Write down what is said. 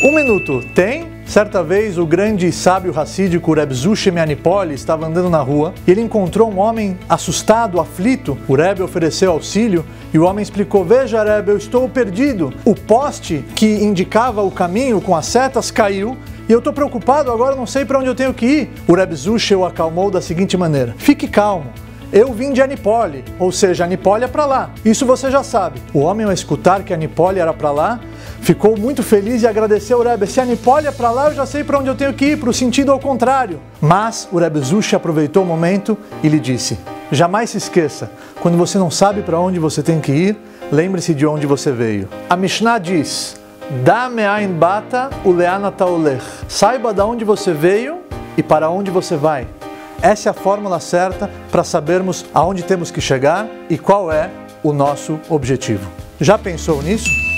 Um minuto, tem? Certa vez, o grande sábio racídico Reb Zushe Meanipoli estava andando na rua e ele encontrou um homem assustado, aflito. O Rebbe ofereceu auxílio e o homem explicou: Veja, Rebbe, eu estou perdido. O poste que indicava o caminho com as setas caiu e eu estou preocupado, agora não sei para onde eu tenho que ir. O Reb Zushe o acalmou da seguinte maneira: Fique calmo. Eu vim de Anipole, ou seja, Anipole é para lá. Isso você já sabe. O homem, ao escutar que Anipole era para lá, ficou muito feliz e agradeceu o Rebbe. Se Anipole é para lá, eu já sei para onde eu tenho que ir, para o sentido ao contrário. Mas o Rebbe Zushi aproveitou o momento e lhe disse: Jamais se esqueça, quando você não sabe para onde você tem que ir, lembre-se de onde você veio. A Mishnah diz: Da me'ain bata uleana taolech. Saiba de onde você veio e para onde você vai. Essa é a fórmula certa para sabermos aonde temos que chegar e qual é o nosso objetivo. Já pensou nisso?